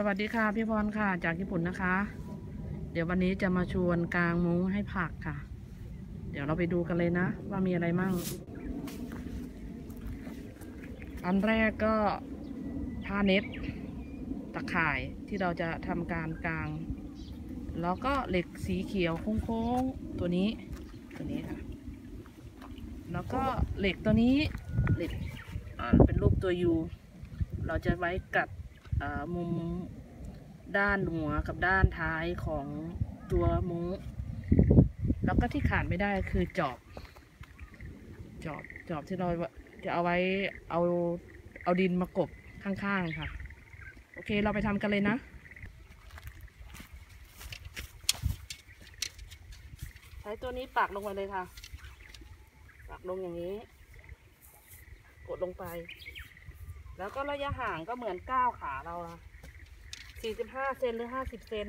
สวัสดีค่ะพี่พรค่ะ จากญี่ปุ่นนะคะ เดี๋ยววันนี้จะมาชวนกางมุ้งให้ผักค่ะ เดี๋ยวเราไปดูกันเลยนะ ว่ามีอะไรมั่ง อันแรกก็ผ้าเน็ตตะข่ายที่เราจะทำการกาง แล้วก็เหล็กสีเขียวโค้งๆตัวนี้ตัวนี้ค่ะ แล้วก็เหล็กตัวนี้เหล็กเป็นรูปตัวยูเราจะไว้กัด มุมด้านหัวกับด้านท้ายของตัวมุ้งแล้วก็ที่ขาดไม่ได้คือจอบ จอบจอบที่เราจะเอาไว้เอาเอาดินมากบข้างๆค่ะ โอเคเราไปทำกันเลยนะใช้ตัวนี้ปักลงไปเลยค่ะ ปักลงอย่างนี้ กดลงไป แล้วก็ระยะห่างก็เหมือนก้าวขาเราสี่สิบห้าเซนหรือห้าสิบเซน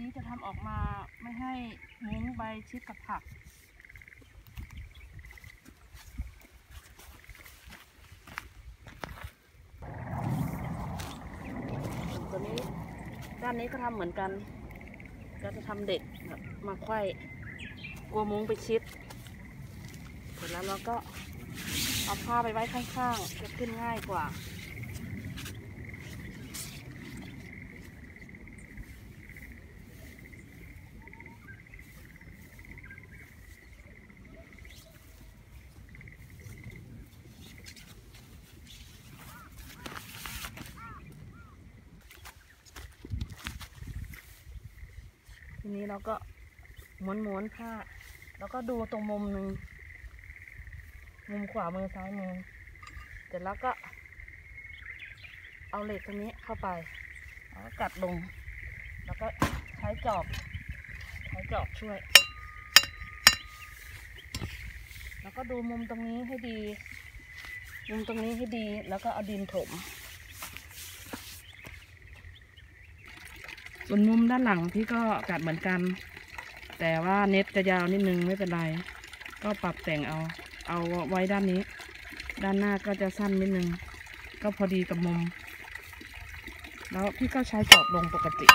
นี้จะทำออกมาไม่ให้มุ้งใบชิดกับผัก ตัวนี้ด้านนี้ก็ทำเหมือนกัน ก็จะทำเด็กแบบมาไขว้กลัวมุ้งไปชิด เสร็จแล้วเราก็เอาผ้าไปไว้ข้างๆจะขึ้นง่ายกว่า นี้เราก็ม้วนม้วนๆผ้า แล้วก็ดูตรงมุมหนึ่งมุมขวามือซ้ายมือเสร็จแล้วก็ เอาเหล็กตรงนี้เข้าไปแล้วก็กัดลง แล้วก็ใช้จอบ ใช้จอบช่วย แล้วก็ดูมุมตรงนี้ให้ดี มุมตรงนี้ให้ดี แล้วก็เอาดินถม ส่วนมุมด้านหลังพี่ก็กัดเหมือนกัน แต่ว่าเน็ตจะยาวนิดนึงไม่เป็นไร ก็ปรับแต่งเอา เอาไว้ด้านนี้ ด้านหน้าก็จะสั้นนิดนึง ก็พอดีกับมุม แล้วพี่ก็ใช้จอบลงปกติ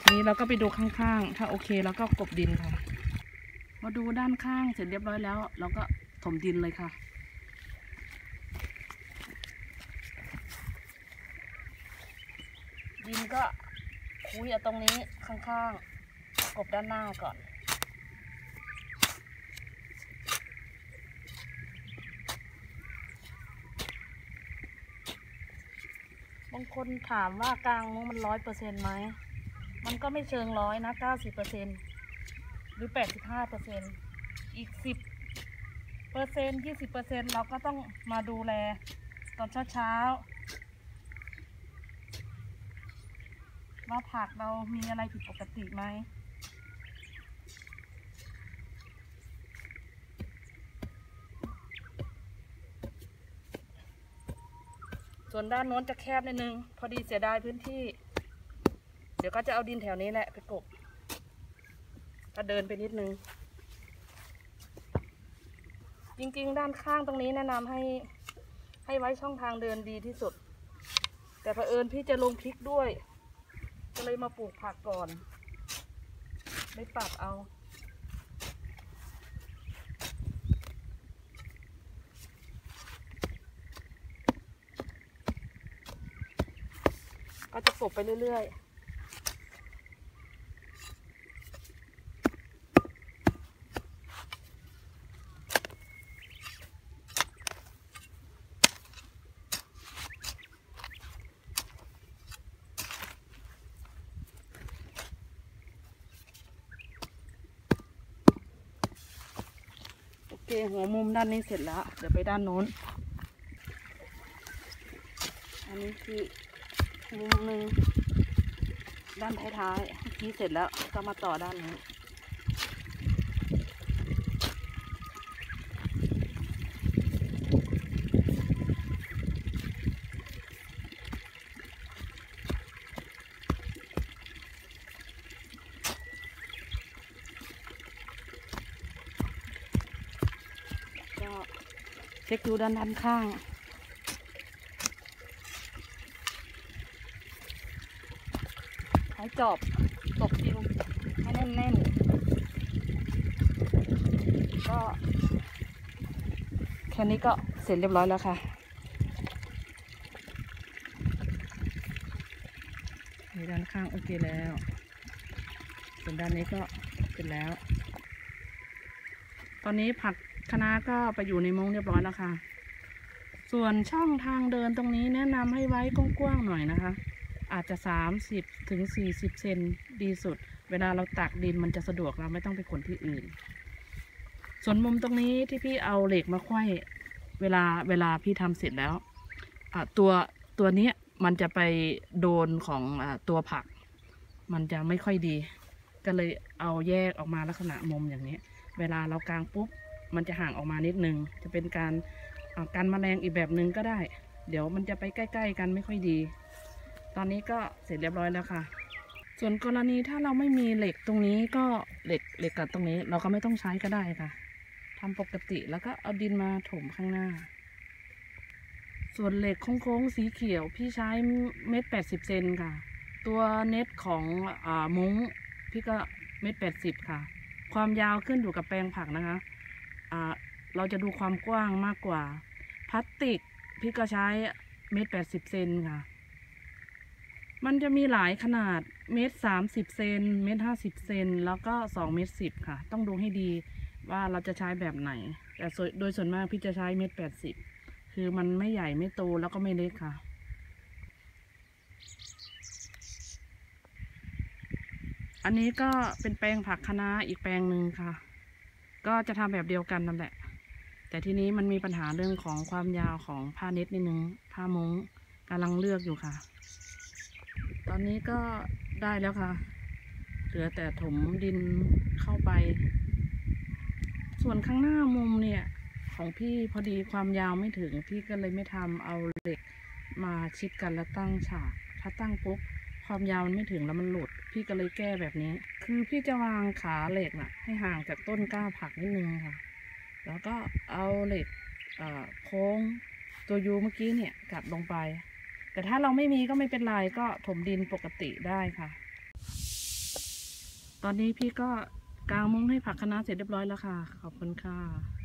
ทีนี้เราก็ไปดูข้างๆ ถ้าโอเคเราก็กบดินค่ะ มาดูด้านข้างเสร็จเรียบร้อยแล้ว เราก็ถมดินเลยค่ะดินก็ คุยเอาตรงนี้ข้างๆกบด้านหน้าก่อนบางคนถามว่ากลางมุ้งมันร้อยเปอร์เซ็นต์ไหม มันก็ไม่เชิงร้อยนะเก้าสิบเปอร์เซ็นต์หรือแปดสิบห้าเปอร์เซ็นต์อีกสิบเปอร์เซ็นต์ยี่สิบเปอร์เซ็นต์เราก็ต้องมาดูแลตอนเช้าๆ ว่าผักเรามีอะไรผิดปกติไหมส่วนด้านโน้นจะแคบนิดนึง พอดีเสียดายพื้นที่ เดี๋ยวก็จะเอาดินแถวนี้แหละไปกบก็เดินไปนิดนึง จริงๆ ด้านข้างตรงนี้แนะนำให้ให้ไว้ช่องทางเดินดีที่สุด แต่เผอิญพี่จะลงพริกด้วย ก็เลยมาปลูกผักก่อนไม่ปรับเอา ก็จะปลูกไปเรื่อยๆ เคหัวมุมด้านนี้เสร็จแล้ว เดี๋ยวไปด้านโน้น อันนี้คือมุมหนึ่งด้านท้ายๆเมื่อกี้เสร็จแล้วก็มาต่อด้านนี้ ก็ เช็คดูด้านด้านข้าง ใช้จอบตบดินให้แน่นๆ ก็แค่นี้ก็เสร็จเรียบร้อยแล้วค่ะนี่ด้านข้างโอเคแล้ว ส่วนด้านนี้ก็เสร็จแล้ว ตอนนี้ผัก คณะก็ไปอยู่ในมุ้งเรียบร้อยแล้วค่ะ ส่วนช่องทางเดินตรงนี้แนะนำให้ไว้กว้างๆหน่อยนะคะ อาจจะ 30ถึง40 เซนดีสุด เวลาเราตักดินมันจะสะดวกเราไม่ต้องไปขนที่อื่น ส่วนมุมตรงนี้ที่พี่เอาเหล็กมาควยเวลาเวลาพี่ทำเสร็จแล้วตัวตัวนี้มันจะไปโดนของอตัวผัก มันจะไม่ค่อยดี ก็เลยเอาแยกออกมาลักษณะมุมอย่างนี้ เวลาเรากางปุ๊บ มันจะห่างออกมานิดนึง จะเป็นการการแมลงอีกแบบหนึ่งก็ได้ เดี๋ยวมันจะไปใกล้ ๆ กันไม่ค่อยดี ตอนนี้ก็เสร็จเรียบร้อยแล้วค่ะ ส่วนกรณีถ้าเราไม่มีเหล็กตรงนี้ก็เหล็กเหล็กกับตรงนี้เราก็ไม่ต้องใช้ก็ได้ค่ะทำปกติแล้วก็เอาดินมาถมข้างหน้า ส่วนเหล็กโค้งๆสีเขียวพี่ใช้เม็ดแปดสิบเซนค่ะ ตัวเน็ตของอมุ้งพี่ก็เม็ดแปดสิบค่ะ ความยาวขึ้นอยู่กับแปลงผักนะคะ เราจะดูความกว้างมากกว่า พลาสติกพี่ก็ใช้เม็ดแปดสิบเซนค่ะ มันจะมีหลายขนาดเมตรสามสิบเซนเมตรห้าสิบเซนแล้วก็สองเมตรสิบค่ะ ต้องดูให้ดีว่าเราจะใช้แบบไหน แต่โดยส่วนมากพี่จะใช้เมตรแปดสิบคือมันไม่ใหญ่ไม่โตแล้วก็ไม่เล็กค่ะอันนี้ก็เป็นแปลงผักคะน้าอีกแปลงหนึ่งค่ะ ก็จะทำแบบเดียวกันนั่นแหละ แต่ทีนี้มันมีปัญหาเรื่องของความยาวของผ้าเน็ตนิดนึง ผ้ามุ้งกำลังเลือกอยู่ค่ะ ตอนนี้ก็ได้แล้วค่ะ เหลือแต่ถมดินเข้าไป ส่วนข้างหน้ามุมเนี่ย ของพี่พอดีความยาวไม่ถึง พี่ก็เลยไม่ทำเอาเหล็กมาชิดกันแล้วตั้งฉาก ถ้าตั้งปุ๊บความยาวมันไม่ถึงแล้วมันหลุด พี่ก็เลยแก้แบบนี้ คือพี่จะวางขาเหล็กน่ะ ให้ห่างจากต้นกล้าผักนิดนึงค่ะ แล้วก็เอาเหล็กโค้งตัวยูเมื่อกี้เนี่ยกัดลงไป แต่ถ้าเราไม่มีก็ไม่เป็นไรก็ถมดินปกติได้ค่ะ ตอนนี้พี่ก็กางมุ้งให้ผักคะน้าเสร็จเรียบร้อยแล้วค่ะ ขอบคุณค่ะ